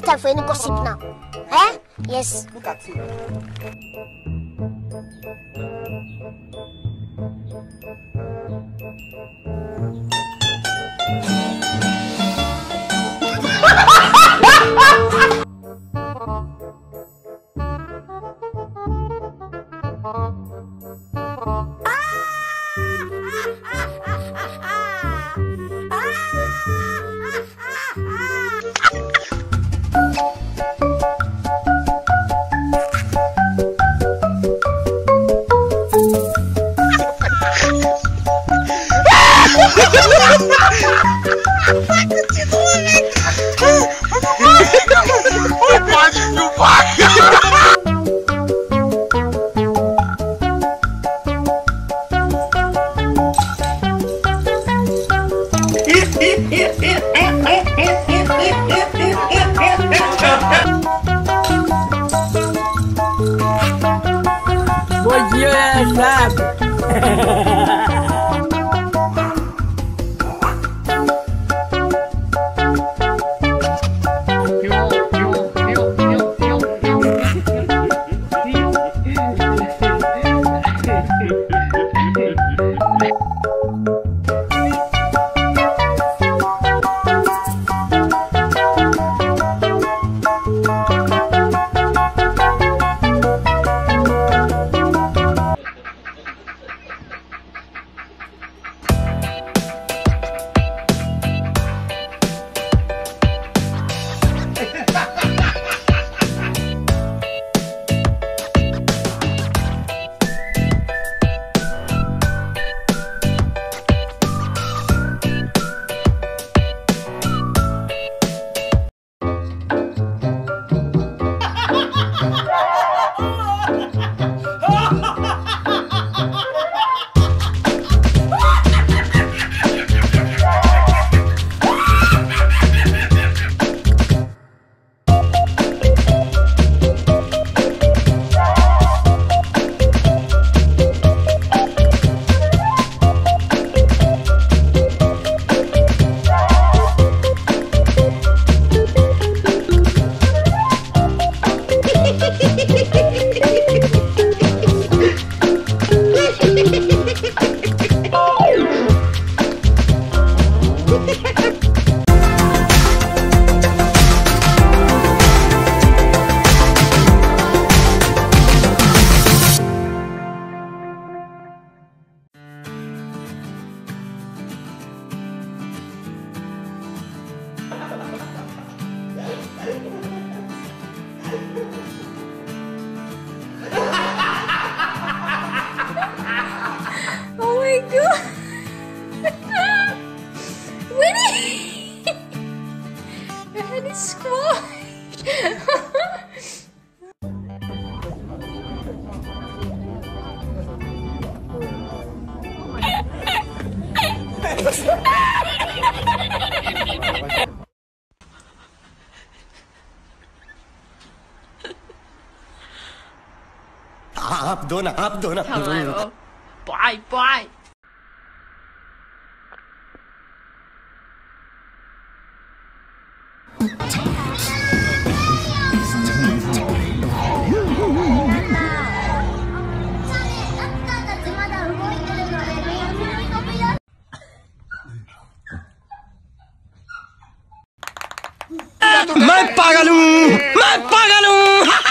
I don't have any time for any gossip now. Eh? Yes. Look at you. Boy, you ass. Abdona, abdona. Tá claro. Pai, pai. Mãe paga-lum! Mãe paga-lum!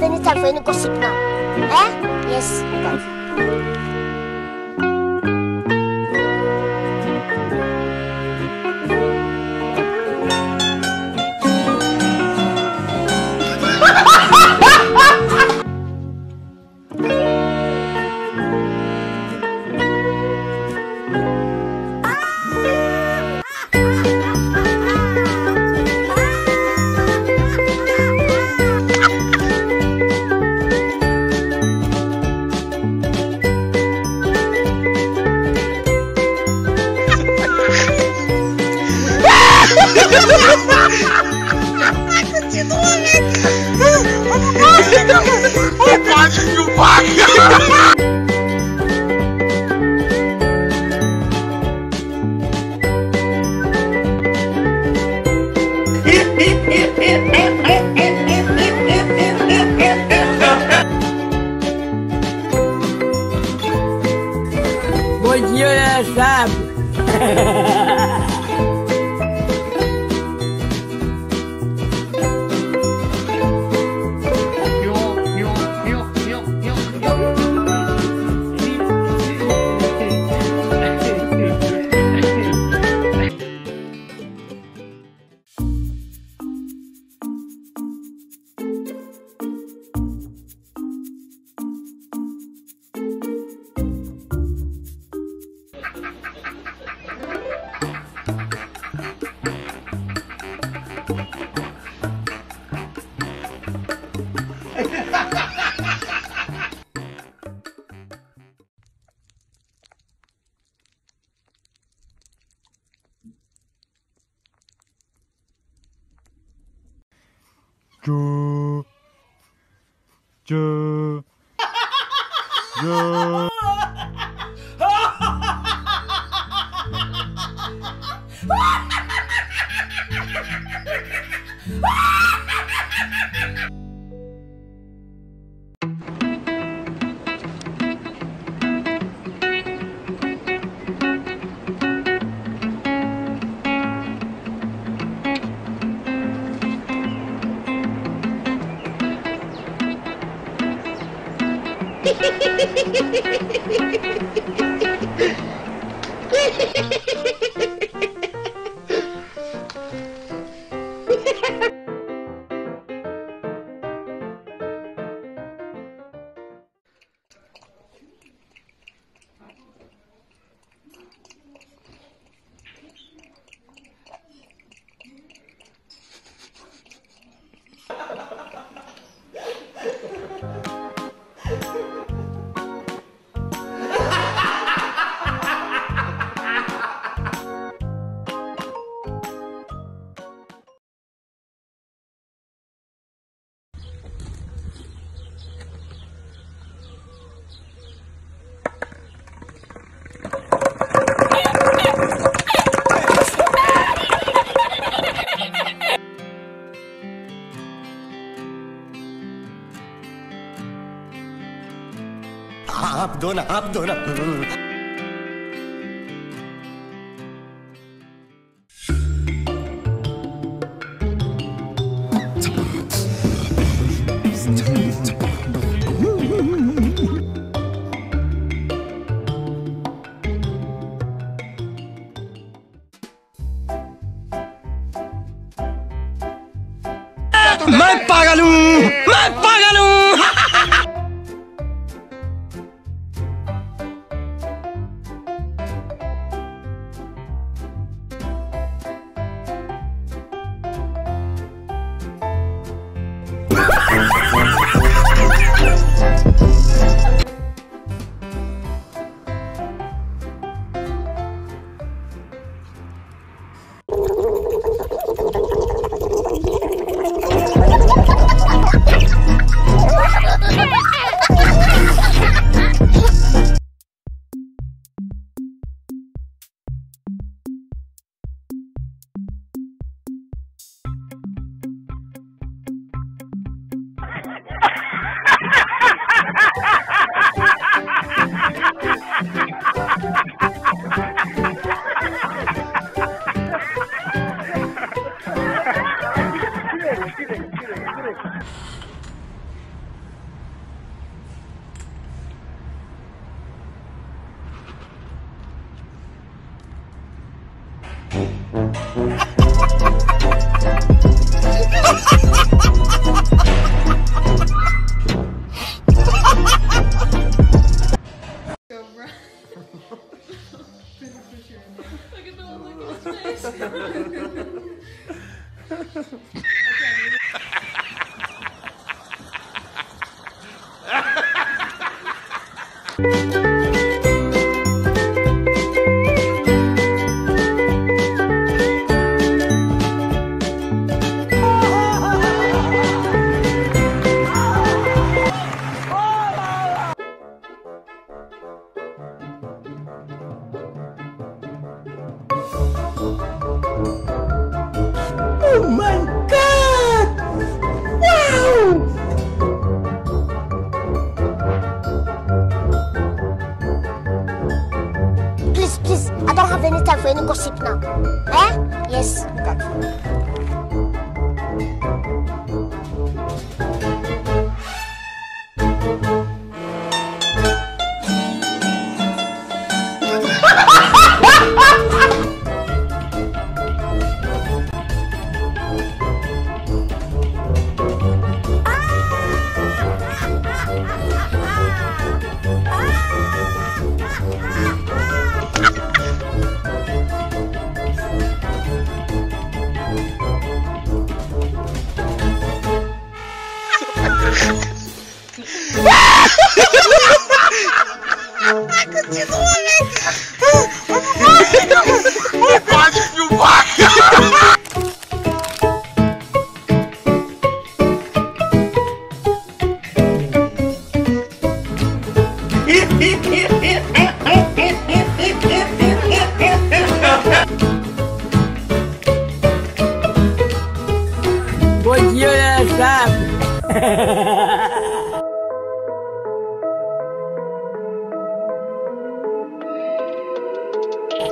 sabi ni Char, for yung gossip na. Eh? Yes, go. Bom Ah! दो ना आप दो ना gossip now. Eh? Yes,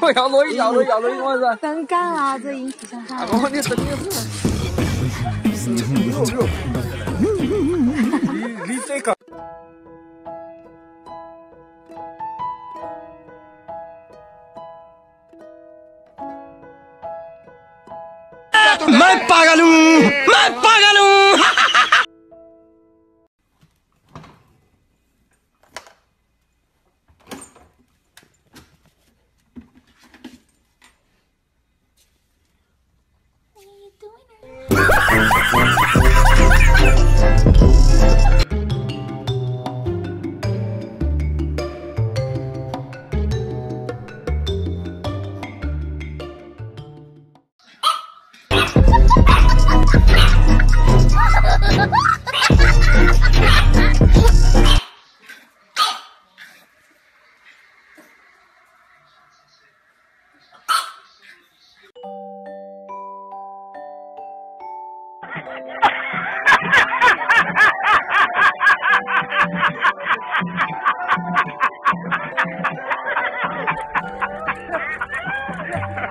我摇轮椅，摇轮椅，摇轮椅，我操！尴尬啊，这引体向上。我你真的是。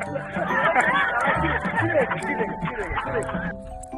綺麗に綺麗に綺麗に綺麗に。